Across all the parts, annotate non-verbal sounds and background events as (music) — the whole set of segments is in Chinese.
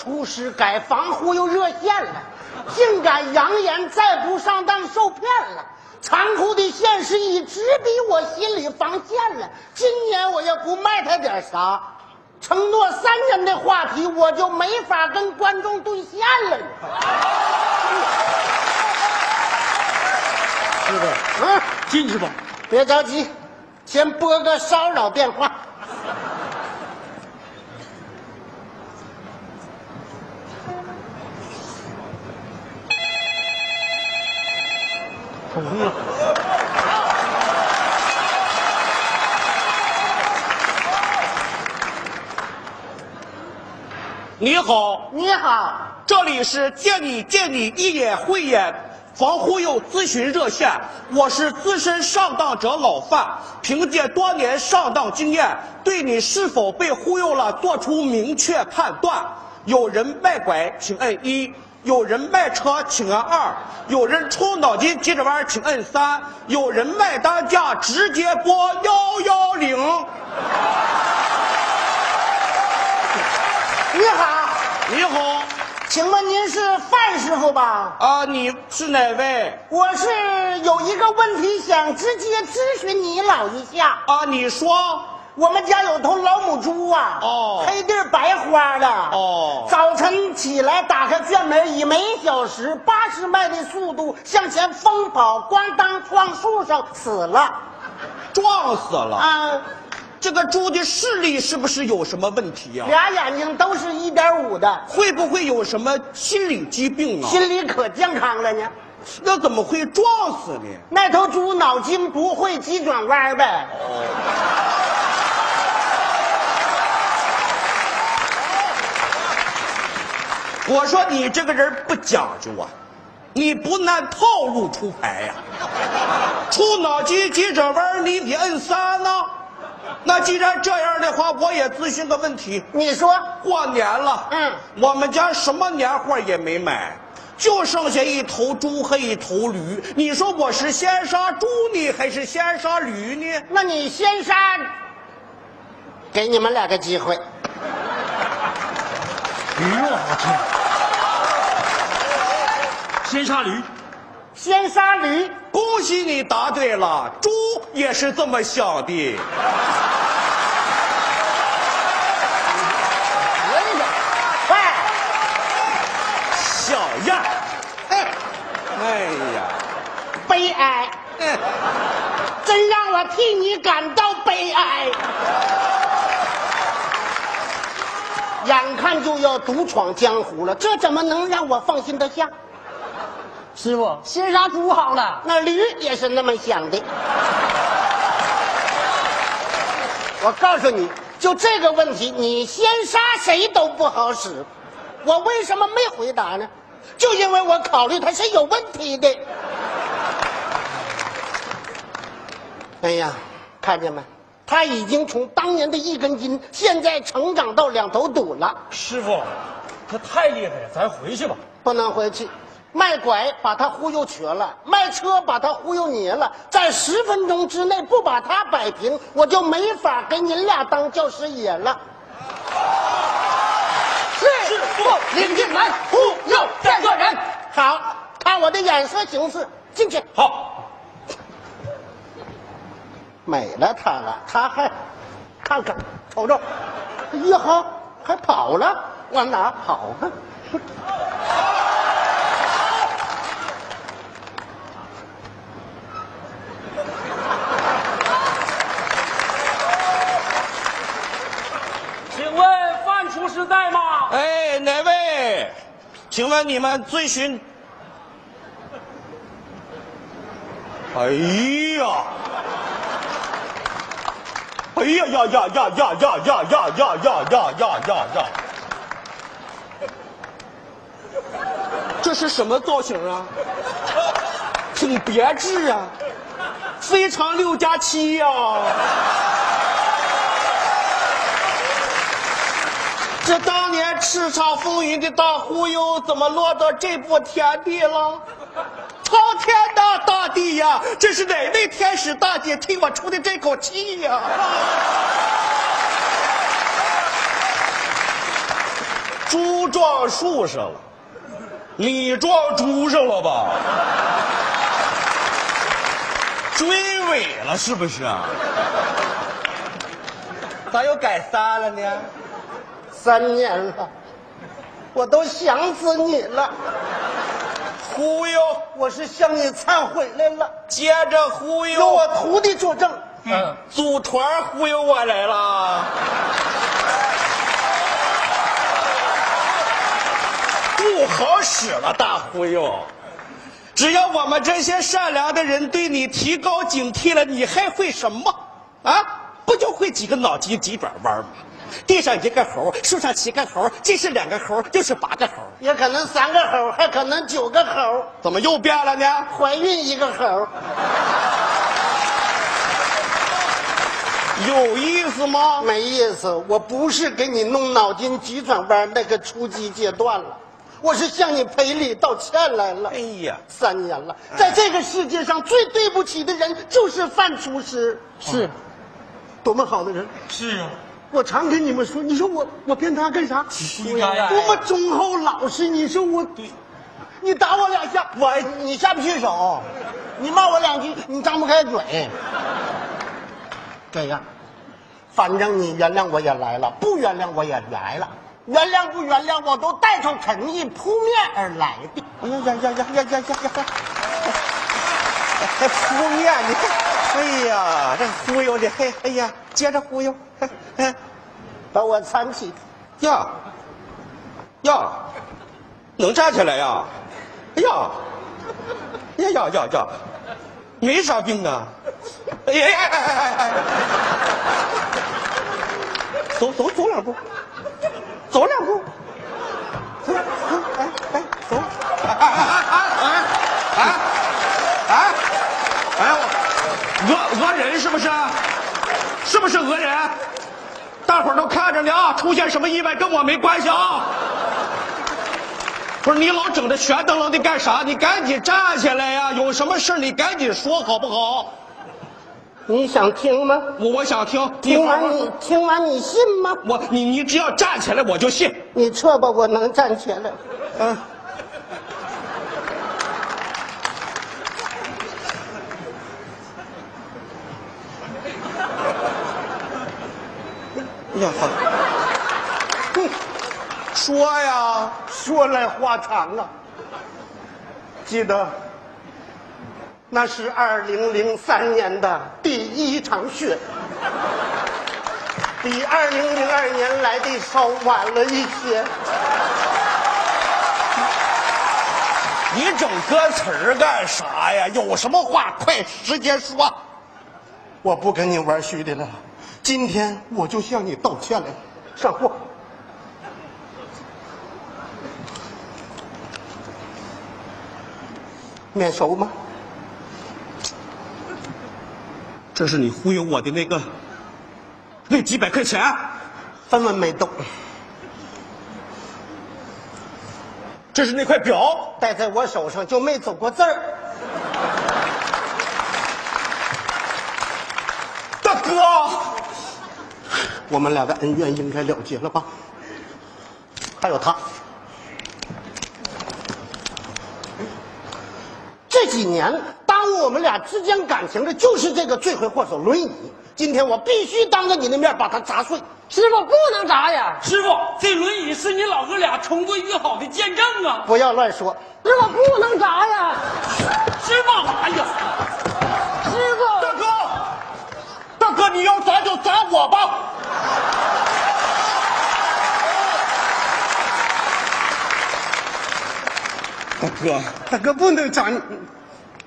厨师，改防忽悠热线了，竟敢扬言再不上当受骗了。残酷的现实已直逼我心里防线了。今年我要不卖他点啥，承诺三年的话题我就没法跟观众兑现了。师傅，嗯，进去吧。别着急，先拨个骚扰电话。你好，你好，这里是见你见你一眼慧眼防忽悠咨询热线，我是资深上当者老范，凭借多年上当经验，对你是否被忽悠了做出明确判断。有人卖拐，请按一；有人卖车，请按二；有人出脑筋急转弯，请按三；有人卖单价，直接拨幺幺零。你好，你好，请问您是范师傅吧？啊，你是哪位？我是有一个问题想直接咨询你老一下。啊，你说。我们家有头老母猪啊，哦黑地儿白花的，哦早晨起来打开卷门，以每小时八十迈的速度向前疯跑，咣当撞树上死了。撞死了。啊，这个猪的视力是不是有什么问题呀、俩眼睛都是一点五的，会不会有什么心理疾病啊？心理可健康了呢。那怎么会撞死呢？那头猪脑筋不会急转弯呗？我说你这个人不讲究啊，你不按套路出牌呀、(laughs) 出脑筋急转弯你得摁三呢。那既然这样的话，我也咨询个问题。你说过年了，嗯我们家什么年货也没买，就剩下一头猪和一头驴。你说我是先杀猪呢，还是先杀驴呢？那你先杀，给你们俩个机会。驴啊，我天！先杀驴，先杀驴，恭喜你答对了，猪也是这么想的。快！小样儿，哎，哎呀，悲哀，嗯，真让我替你感到悲哀。眼看就要独闯江湖了，这怎么能让我放心得下？师傅，先杀猪好了。那驴也是那么想的。我告诉你，就这个问题，你先杀谁都不好使。我为什么没回答呢？就因为我考虑他是有问题的。哎呀，看见没？他已经从当年的一根筋，现在成长到两头堵了。师傅，他太厉害了，咱回去吧。不能回去。卖拐把他忽悠瘸了，卖车把他忽悠捏了，在十分钟之内不把他摆平，我就没法给您俩当教师爷了。是傅领进门，忽悠见个人。好看我的眼色行事，进去。好，美了他了，他还看看瞅瞅，哎呀哈，还跑了，往哪跑啊？请问范厨师在吗？哎，哪位？请问你们咨询？哎呀！哎呀呀呀呀呀呀呀呀呀呀呀呀呀呀！这是什么造型啊？挺别致啊，非常六加七呀！这当年叱咤风云的大忽悠，怎么落到这步田地了？苍天呐，大地呀，这是哪位天使大姐替我出的这口气呀？(laughs) 猪撞树上了，你撞猪上了吧？(laughs) 追尾了是不是啊？(laughs) 咋又改三了呢？三年了，我都想死你了。忽悠，我是向你忏悔来了，接着忽悠，有我徒弟作证。嗯，组团忽悠我来了。不好使了，大忽悠！只要我们这些善良的人对你提高警惕了，你还会什么？啊，不就会几个脑筋急转弯吗？地上一个猴，树上七个猴，既是两个猴，又是八个猴，也可能三个猴，还可能九个猴，怎么又变了呢？怀孕一个猴。(laughs) 有意思吗？没意思，我不是给你弄脑筋急转弯那个初级阶段了，我是向你赔礼道歉来了哎。呀，三年了，在这个世界上最对不起的人就是范厨师，是，多么好的人！是啊，我常跟你们说，你说我我骗他干啥？多么忠厚老实，你说我，你打我两下，我，你下不去手，你骂我两句，你张不开嘴。这样，反正你原谅我也来了，不原谅我也来了，原谅不原谅我都带上诚意扑面而来。哎呀呀呀呀呀呀呀呀。还 (laughs) 扑面你，嘿。哎呀，这忽悠的，嘿，哎呀。接着忽悠，嘿，嘿，把我搀起，呀，呀，能站起来呀？哎呀，呀呀呀呀，没啥病啊！哎呀哎哎哎哎哎！走走走两步，走两步，走走哎哎走！哎哎哎哎哎哎哎！讹讹人是不是？是不是讹人？大伙儿都看着呢啊！出现什么意外跟我没关系啊！不是你老整这悬灯笼的干啥？你赶紧站起来呀！有什么事你赶紧说好不好？你想听吗？我我想听，听完你听完你信吗？我你你只要站起来我就信。你撤吧，我能站起来。嗯。哎呀，好。哼，说呀，说来话长啊，记得那是二零零三年的第一场雪，比二零零二年来的稍晚了一些。你整歌词儿干啥呀？有什么话快直接说。我不跟你玩虚的了，今天我就向你道歉来了。上货。面熟吗？这是你忽悠我的那个那几百块钱。分文没动，这是那块表，戴在我手上就没走过字儿。大哥，我们俩的恩怨应该了结了吧？还有他，这几年耽误我们俩之间感情的就是这个罪魁祸首轮椅。今天我必须当着你的面把它砸碎。师傅不能砸呀！师傅，这轮椅是你老哥俩重归于好的见证啊！不要乱说，师傅不能砸呀！(laughs) 师傅，哎呀，师傅，大哥，大哥，你要砸就砸我吧。大哥，大哥不能砸你。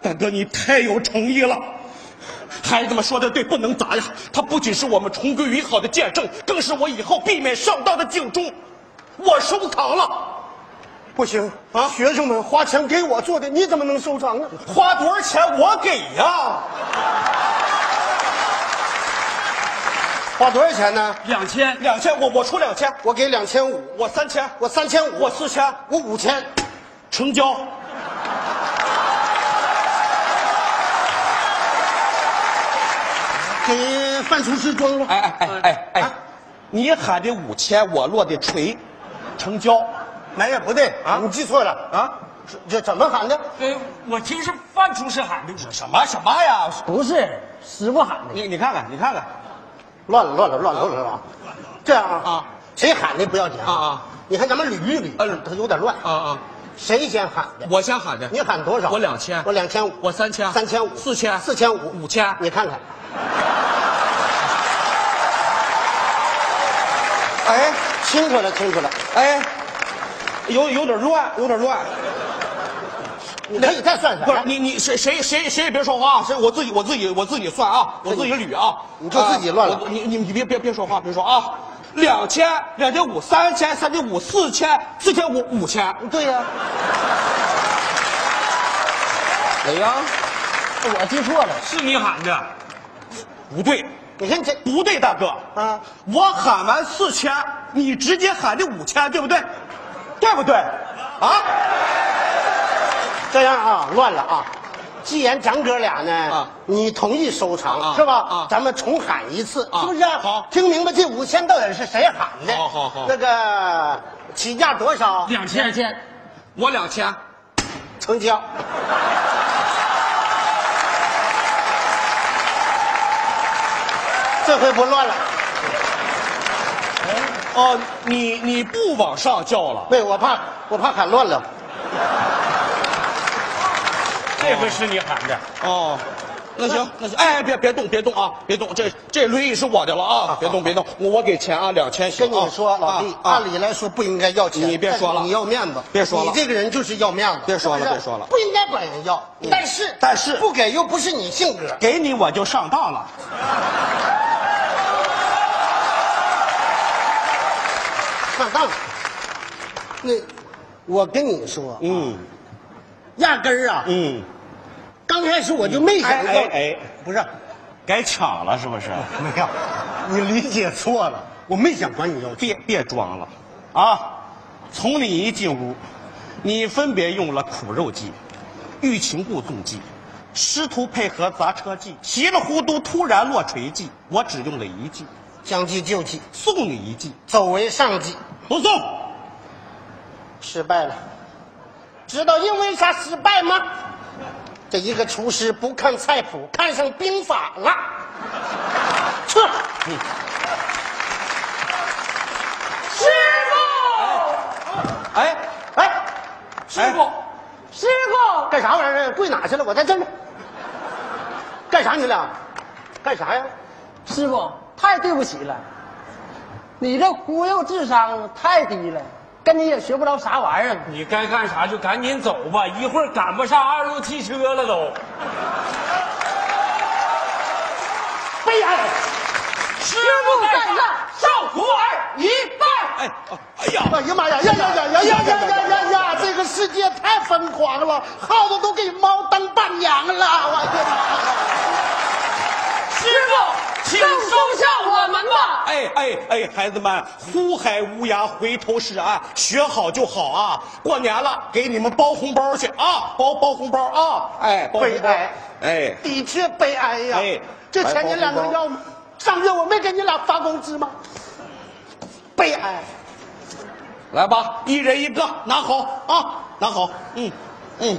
大哥，你太有诚意了。孩子们说的对，不能砸呀！它不仅是我们重归于好的见证，更是我以后避免上当的警钟。我收藏了，不行啊学生们花钱给我做的，你怎么能收藏呢？花多少钱我给呀？花多少钱呢？两千，两千，我我出两千，我给两千五，我三千，我三千五，我四千，我五千。成交。给范厨师装装。哎哎哎哎哎，你喊的五千，我落的锤。成交没有，不对啊你记错了啊？是这怎么喊的？呃，我听是范厨师喊的，什么什么呀？不是师傅喊的，你你看看，你看看，乱了，乱了，乱了，乱了啊！这样啊啊，谁喊的不要紧啊啊！你看咱们捋一捋，嗯它有点乱。啊啊！谁先喊的？我先喊的，你喊多少？我两千我两千五，我三千三千五，四千四千五，五千你看看，(laughs) 哎清楚了，清楚了。哎，有有点乱，有点乱。你可以再算算。来不是你你谁谁谁谁也别说话啊！谁我自己我自己我自己算啊，我自己捋啊。你就自己乱了你你你别别别说话，别说啊！两千、两千五、三千、三千五、四千、四千五、五千。对呀，哪呀？我记错了，是你喊的。不对，你看这不对，大哥啊，我喊完四千，你直接喊的五千，对不对？对不对？啊？这样啊，乱了啊。既然咱哥俩呢，啊你同意收藏、啊是吧？啊咱们重喊一次，啊是不是？好听明白这五千到底是谁喊的？好好好那个起价多少？两千两千，我两千，成交。(laughs) 这回不乱了，哦，你你不往上叫了？对我怕我怕喊乱了。这回是你喊的。哦，那行那行，哎，别别动别动啊，别动，这这轮椅是我的了啊，别动别动，我我给钱啊，两千行啊。跟你说，老弟，按理来说不应该要钱，你别说了你要面子，别说了你这个人就是要面子，别说了别说了不应该管人要，但是但是不给又不是你性格，给你我就上当了。上当了。那我跟你说，嗯压根儿啊，嗯，刚开始我就没想到，哎不是，该抢了是不是？(laughs) 没有，你理解错了，我没想管你要钱。别别装了，啊！从你一进屋，你分别用了苦肉计、欲擒故纵计、师徒配合砸车计、稀里糊涂突然落锤计，我只用了一计，将计就计，送你一计，走为上计，不送。失败了。知道因为啥失败吗？这一个厨师不看菜谱，看上兵法了。撤。师傅，哎哎，师傅，师傅，干啥玩意儿？跪哪去了？我在这呢。干啥你俩？干啥呀？师傅太对不起了，你这忽悠智商太低了，跟你也学不着啥玩意儿。你该干啥就赶紧走吧，一会儿赶不上二路汽车了都。悲哀！师傅在上，少徒儿一拜。哎啊哎呀！哎呀妈呀呀呀呀呀呀呀呀呀呀！这个世界太疯狂了，耗子都给猫当伴娘了！我的师傅，请收下我们吧。哎哎哎，孩子们，呼海无涯，回头是岸，学好就好啊！过年了，给你们包红包去啊！包包红包啊！哎，包红包悲哀！哎，妈，的确悲哀呀！哎这钱你俩能要吗？上月我没给你俩发工资吗？悲哀！来吧，一人一个，拿好啊，拿好。嗯嗯，